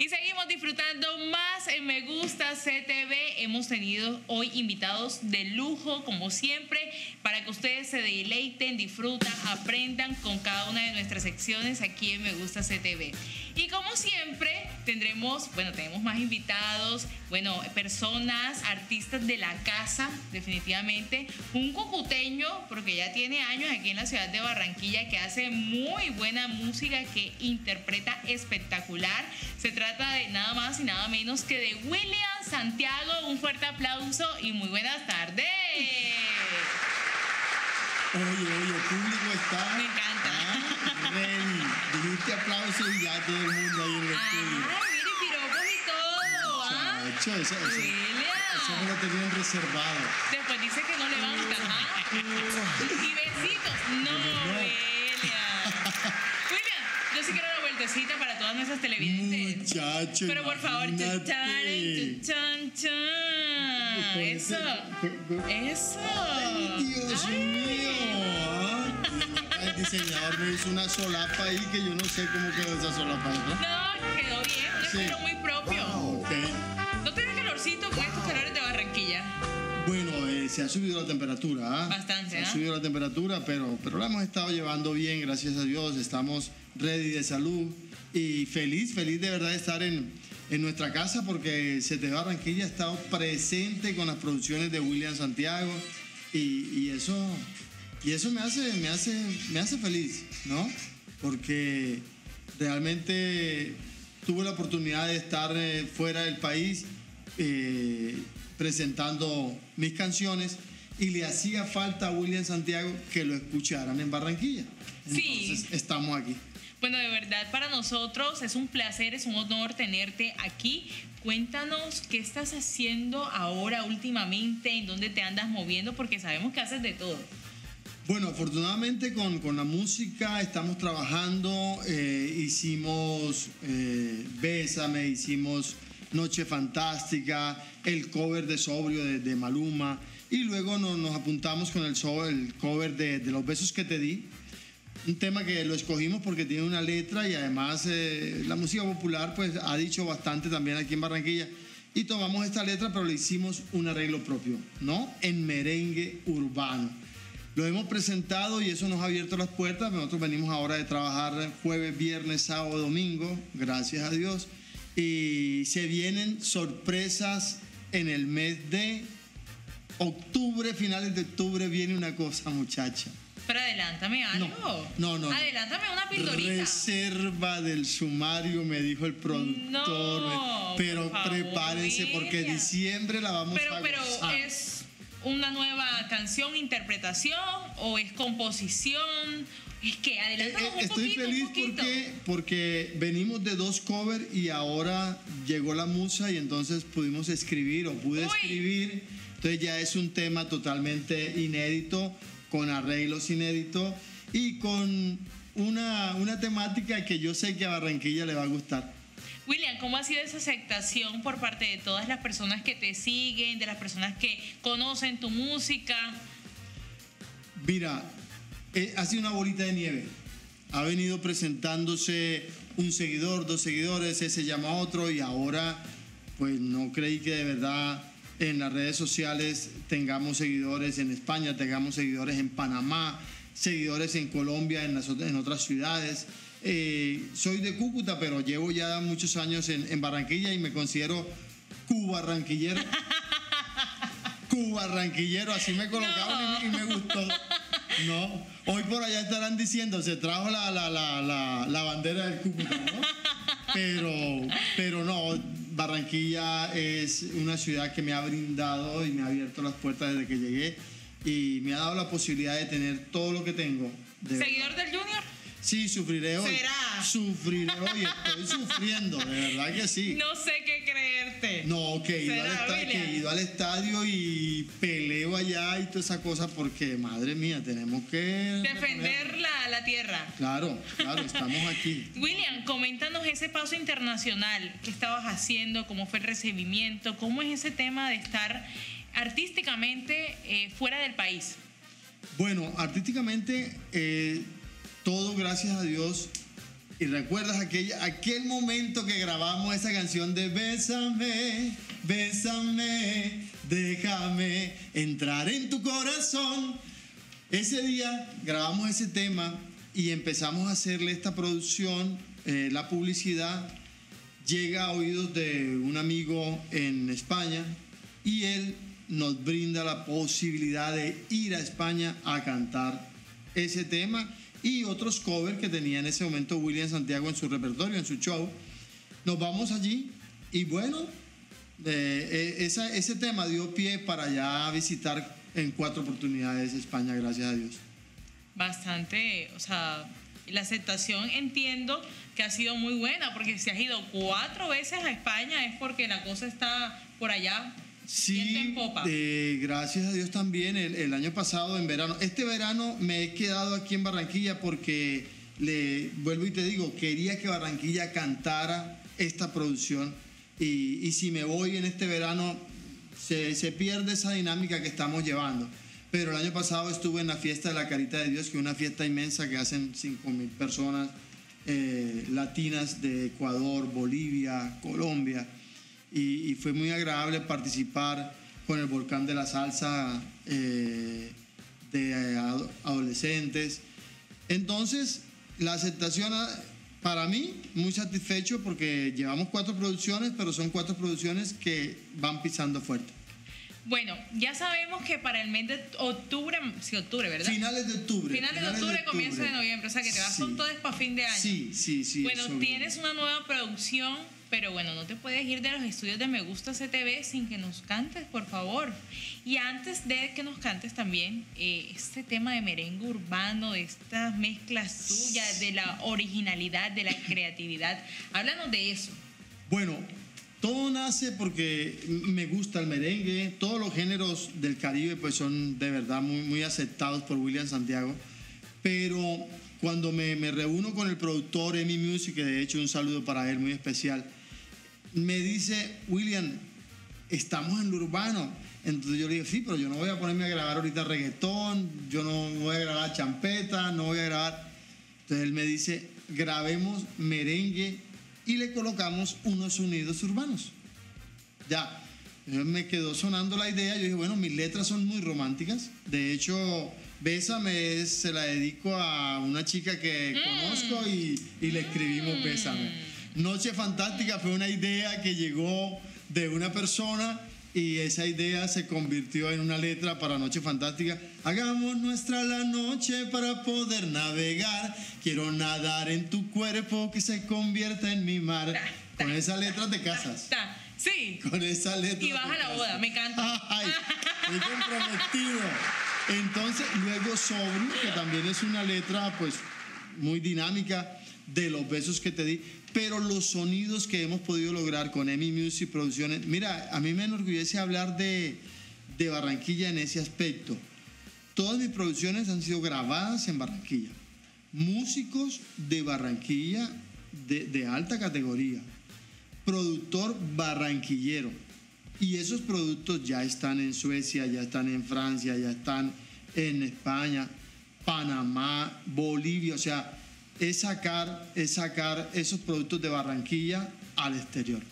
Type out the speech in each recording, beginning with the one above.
Y seguimos disfrutando más en Me Gusta CTV. Hemos tenido hoy invitados de lujo, como siempre, para que ustedes se deleiten, disfrutan, aprendan con cada una de nuestras secciones aquí en Me Gusta CTV. Y como siempre, tendremos, bueno, tenemos más invitados, bueno, personas, artistas de la casa, definitivamente. Un cucuteño, porque ya tiene años aquí en la ciudad de Barranquilla, que hace muy buena música, que interpreta espectacular. Se trata de nada más y nada menos que de William Santiago. Un fuerte aplauso y muy buenas tardes. Oye, oye, el público está. Me encanta. Ah, ready. Dijiste aplauso y ya todo el mundo ahí en el estudio. Ay, mire, piropos y todo. ¿ah? Chacho, eso, eso, eso me lo tenían reservado. Después dice que no levanta, ¿ah? Y besitos. No, William. William, yo sí quiero la vueltecita para todas nuestras televidentes. Muchacho. Pero por favor, imagínate. chan, chan, chan. Eso. Eso. Ay, Dios Ay. mío. ah. El diseñador me hizo una solapa ahí que yo no sé cómo quedó esa solapa. ¿no? Quedó bien. Un Sí. muy propio. Ok. ¿No tiene calorcito con estos calores de Barranquilla? Bueno, eh, se ha subido la temperatura. ¿ah? Bastante, Se ha ¿ah? subido la temperatura, pero, pero la hemos estado llevando bien, gracias a Dios. Estamos ready de salud y feliz, feliz de verdad de estar en, en nuestra casa porque CTV Barranquilla ha estado presente con las producciones de William Santiago y, y eso, y eso me, hace, me, hace, me hace feliz, ¿no? Porque realmente tuve la oportunidad de estar eh, fuera del país eh, presentando mis canciones y le hacía falta a William Santiago que lo escucharan en Barranquilla. Sí. Entonces estamos aquí. Bueno, de verdad para nosotros es un placer, es un honor tenerte aquí. Cuéntanos qué estás haciendo ahora últimamente, en dónde te andas moviendo, porque sabemos que haces de todo. Bueno, afortunadamente con, con la música estamos trabajando, eh, hicimos eh, Bésame, hicimos Noche Fantástica, el cover de Sobrio de, de Maluma y luego nos, nos apuntamos con el, so- el cover de, de Los Besos que te di, un tema que lo escogimos porque tiene una letra y además eh, la música popular pues ha dicho bastante también aquí en Barranquilla y tomamos esta letra pero le hicimos un arreglo propio, ¿no? En merengue urbano. Lo hemos presentado y eso nos ha abierto las puertas. Nosotros venimos ahora de trabajar jueves, viernes, sábado, domingo, gracias a Dios. Y se vienen sorpresas en el mes de octubre, finales de octubre, viene una cosa, muchacha. Pero adelántame algo. no, no, no. Adelántame una pildorita. Reserva del sumario, me dijo el productor. No, pero por favor, prepárense porque diciembre la vamos Pero, a pero gozar. es una nueva canción, interpretación o es composición. Es que Eh, adelántame eh, un Estoy poquito, feliz un poquito. porque, porque venimos de dos covers y ahora llegó la musa y entonces pudimos escribir o pude Uy. escribir. Entonces ya es un tema totalmente inédito, con arreglos inéditos y con una, una temática que yo sé que a Barranquilla le va a gustar. William, ¿cómo ha sido esa aceptación por parte de todas las personas que te siguen, de las personas que conocen tu música? Mira, eh, ha sido una bolita de nieve. Ha venido presentándose un seguidor, dos seguidores, ese llama a otro y ahora pues no creí que de verdad en las redes sociales tengamos seguidores en España, tengamos seguidores en Panamá, seguidores en Colombia, en, las otras- en otras ciudades. Eh, soy de Cúcuta, pero llevo ya muchos años en, en Barranquilla y me considero cubarranquillero. Cubarranquillero, así me colocaron y, y me gustó. No, hoy por allá estarán diciendo, se trajo la, la, la, la, la bandera del Cúcuta, ¿no? Pero, pero no, Barranquilla es una ciudad que me ha brindado y me ha abierto las puertas desde que llegué y me ha dado la posibilidad de tener todo lo que tengo. de verdad. ¿Seguidor del Junior? Sí, sufriré hoy. ¿Será? Sufriré hoy, estoy sufriendo, de verdad que sí. No sé qué No, que he, ido al ¿Será, estadio, que ido al estadio y peleo allá y toda esa cosa porque, madre mía, tenemos que... Defender la, la tierra. Claro, claro, estamos aquí. William, coméntanos ese paso internacional que estabas haciendo, cómo fue el recibimiento, cómo es ese tema de estar artísticamente eh, fuera del país. Bueno, artísticamente, eh, todo gracias a Dios Y recuerdas aquel, aquel momento que grabamos esa canción de Bésame, bésame, déjame entrar en tu corazón. Ese día grabamos ese tema y empezamos a hacerle esta producción, eh, la publicidad. Llega a oídos de un amigo en España y él nos brinda la posibilidad de ir a España a cantar ese tema y otros covers que tenía en ese momento William Santiago en su repertorio, en su show. Nos vamos allí y bueno, eh, esa, ese tema dio pie para ya visitar en cuatro oportunidades España, gracias a Dios. Bastante, o sea, la aceptación entiendo que ha sido muy buena, porque si has ido cuatro veces a España es porque la cosa está por allá Sí, eh, gracias a Dios también el, año pasado en verano. Este verano me he quedado aquí en Barranquilla porque le vuelvo y te digo, quería que Barranquilla cantara esta producción y, y si me voy en este verano se, se, pierde esa dinámica que estamos llevando. Pero el año pasado estuve en la fiesta de la Carita de Dios, que es una fiesta inmensa que hacen 5 mil personas eh, latinas de Ecuador, Bolivia, Colombia y, fue muy agradable participar con el Volcán de la Salsa eh, de adolescentes. Entonces, la aceptación ah, para mí, muy satisfecho porque llevamos cuatro producciones, pero son cuatro producciones que van pisando fuerte. Bueno, ya sabemos que para el mes de octubre, sí, octubre, ¿verdad? Finales de octubre. Finales, de, octubre, comienzo de noviembre, o sea que te vas con todo para fin de año. Sí, sí, sí. Bueno, tienes una nueva producción pero bueno, no te puedes ir de los estudios de Me Gusta CTV sin que nos cantes, por favor. Y antes de que nos cantes también, eh, este tema de merengue urbano, de estas mezclas tuyas, de la originalidad, de la creatividad, háblanos de eso. Bueno, todo nace porque me gusta el merengue, todos los géneros del Caribe pues son de verdad muy, aceptados por William Santiago, pero cuando me, me reúno con el productor Emi Music, que de hecho un saludo para él muy especial, me dice, William, estamos en lo urbano. Entonces yo le digo, sí, pero yo no voy a ponerme a grabar ahorita reggaetón, yo no voy a grabar champeta, no voy a grabar. Entonces él me dice, grabemos merengue y le colocamos unos sonidos urbanos. Ya, me quedó sonando la idea, yo dije, bueno, mis letras son muy románticas. De hecho, Bésame se la dedico a una chica que mm. conozco y, y le escribimos Bésame. Noche Fantástica fue una idea que llegó de una persona y esa idea se convirtió en una letra para Noche Fantástica. Hagamos nuestra la noche para poder navegar. Quiero nadar en tu cuerpo que se convierta en mi mar. Con esa letra te casas. Sí. Con esa letra. Y vas a la boda, me encanta. Ay, estoy comprometido. Entonces, luego Sobre, que también es una letra pues muy dinámica de los besos que te di pero los sonidos que hemos podido lograr con Emi Music Producciones, mira, a mí me enorgullece hablar de, de Barranquilla en ese aspecto. Todas mis producciones han sido grabadas en Barranquilla. Músicos de Barranquilla de, de alta categoría. Productor barranquillero. Y esos productos ya están en Suecia, ya están en Francia, ya están en España, Panamá, Bolivia. O sea, es sacar, es sacar esos productos de Barranquilla al exterior.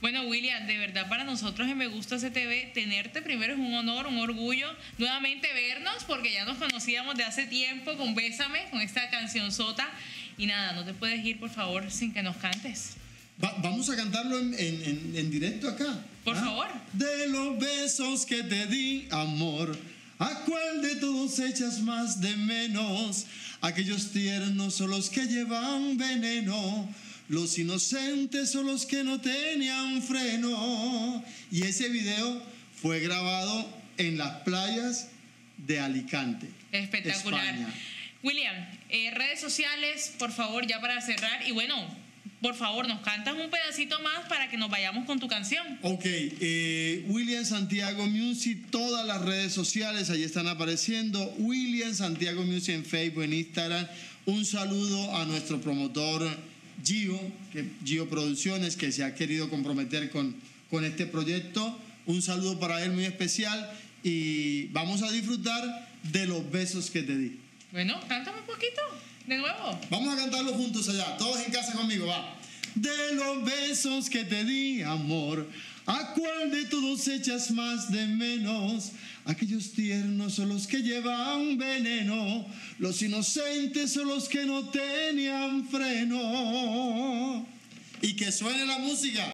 Bueno, William, de verdad para nosotros en Me Gusta CTV, tenerte primero es un honor, un orgullo, nuevamente vernos, porque ya nos conocíamos de hace tiempo con Bésame, con esta canción sota. Y nada, no te puedes ir, por favor, sin que nos cantes. vamos a cantarlo en, directo acá. Por ¿ah? favor. De los besos que te di, amor, ¿a cuál de todos echas más de menos? Aquellos tiernos son los que llevan veneno. Los inocentes son los que no tenían freno. Y ese video fue grabado en las playas de Alicante. Espectacular. William, eh, redes sociales, por favor, ya para cerrar. Y bueno, por favor, nos cantas un pedacito más para que nos vayamos con tu canción. Ok, eh, William Santiago Music, todas las redes sociales, ahí están apareciendo. William Santiago Music en Facebook, en Instagram. Un saludo a nuestro promotor Gio, que, Gio Producciones, que se ha querido comprometer con, con este proyecto. Un saludo para él muy especial y vamos a disfrutar de los besos que te di. Bueno, cántame un poquito. De nuevo. Vamos a cantarlo juntos allá, todos en casa conmigo, va. De los besos que te di, amor, ¿a cuál de todos echas más de menos? Aquellos tiernos son los que llevan veneno, los inocentes son los que no tenían freno. Y que suene la música.